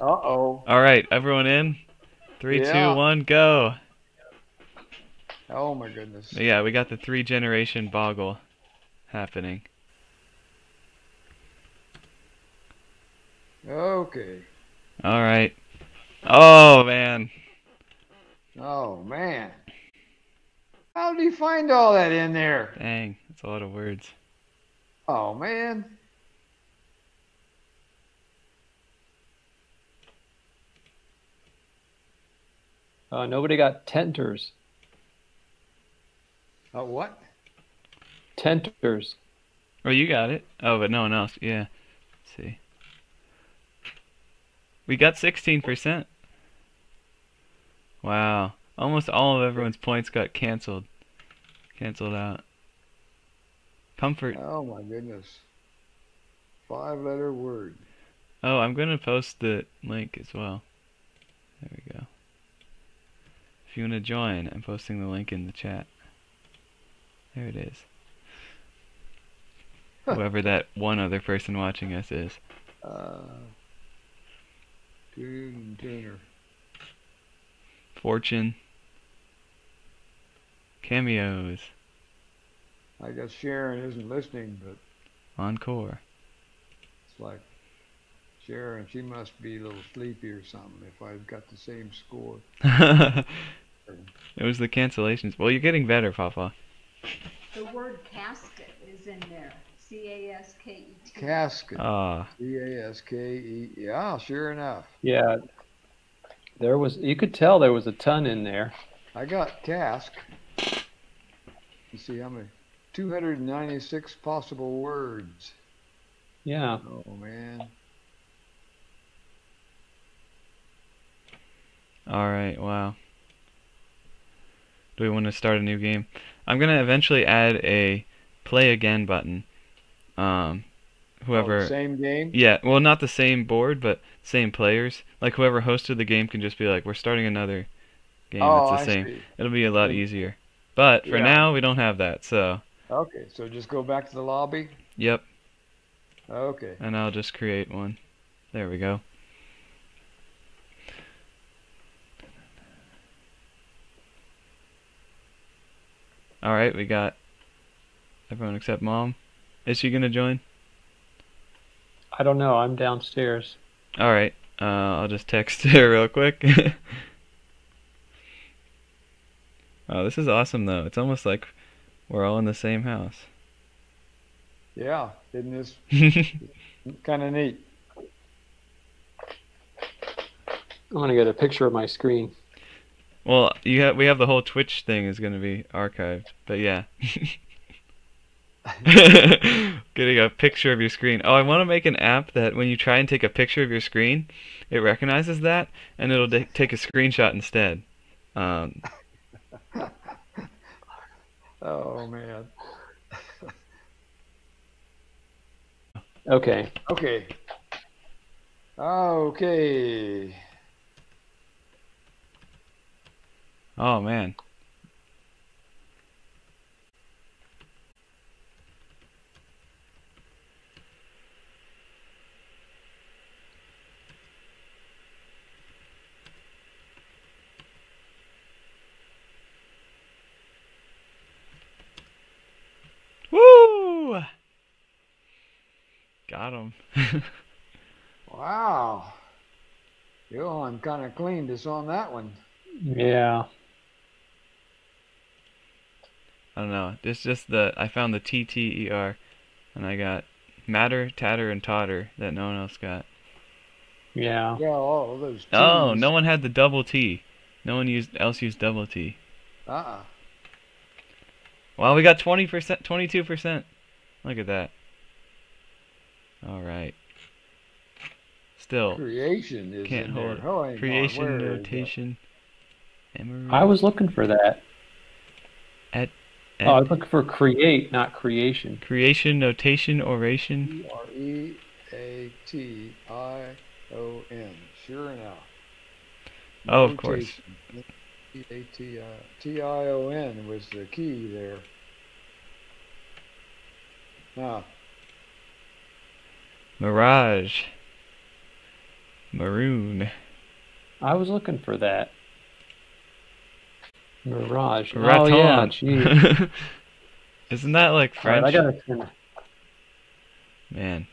Uh-oh. All right, everyone in? Three, two, one, go. Oh my goodness. Yeah, we got the three generation boggle happening. Okay. All right. Oh man. Oh man. How did he find all that in there? Dang, that's a lot of words. Oh man. Uh, nobody got tenters. Uh, what? Tenters. Oh, you got it. Oh, but no one else. Yeah. Let's see. We got 16%. Wow. Almost all of everyone's points got canceled. Canceled out. Comfort. Oh my goodness. Five letter word. Oh, I'm going to post the link as well. There we go. If you want to join, I'm posting the link in the chat. There it is. Whoever that one other person watching us is. Uh, tuner. Fortune. Cameos. I guess Sharon isn't listening, but Encore. it's like Sharon, she must be a little sleepy or something if I've got the same score. it was the cancellations. Well, you're getting better, Papa. The word casket is in there. C A S K E T. Casket. Ah, C A S K E. Yeah, sure enough. Yeah. There was, you could tell there was a ton in there. I got cask. You see how many? 296 possible words. Yeah. Oh man. Alright, wow. Do we want to start a new game? I'm going to eventually add a play again button. Um, whoever. Oh, same game. Yeah, well, not the same board, but same players. Like whoever hosted the game can just be like, "We're starting another game oh, that's the I same." see. It'll be a lot easier. But for Yeah. now, we don't have that. So, Okay, so just go back to the lobby. yep, Okay. and I'll just create one. There we go. All right, we got everyone except mom. Is she gonna join? I don't know. I'm downstairs. All right, uh, I'll just text her real quick. oh, this is awesome though. It's almost like we're all in the same house. Yeah, isn't this kind of neat? I'm going to get a picture of my screen. Well, you have we have the whole Twitch thing is gonna be archived, but yeah. Getting a picture of your screen. Oh, I want to make an app that when you try and take a picture of your screen, it recognizes that and it'll ta- take a screenshot instead. Um, Oh man. Okay. Okay. Okay. Oh man. Woo! Got him. Wow. Johan kind of cleaned us on that one. Yeah. I don't know. It's just the I found the T T E R, and I got matter, tatter, and totter that no one else got. Yeah. Yeah, all of those. Oh, no one had the double T. No one used else used double T. Uh-uh. Well, we got twenty percent, twenty-two percent. Look at that. All right. Still Creation is can't in hold there. Oh, creation where is notation. I was looking for that. Ed- Oh, I was looking for create, not creation. creation notation oration. E R E A T I O N. Sure enough. Oh, of course. Notation. E A T I T I O N was the key there. Ah. Mirage. Maroon. I was looking for that. Mirage. Raton. Oh yeah, gee. Isn't that like All right, French? I gotta. Man,